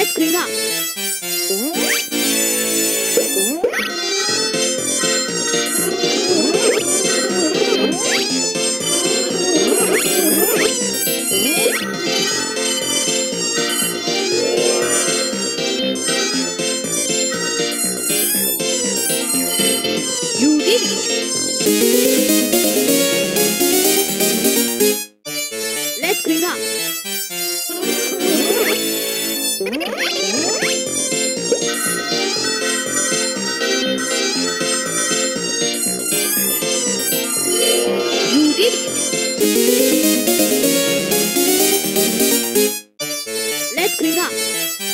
Let's clean up. You did it. Let's clean up. Let's clean up.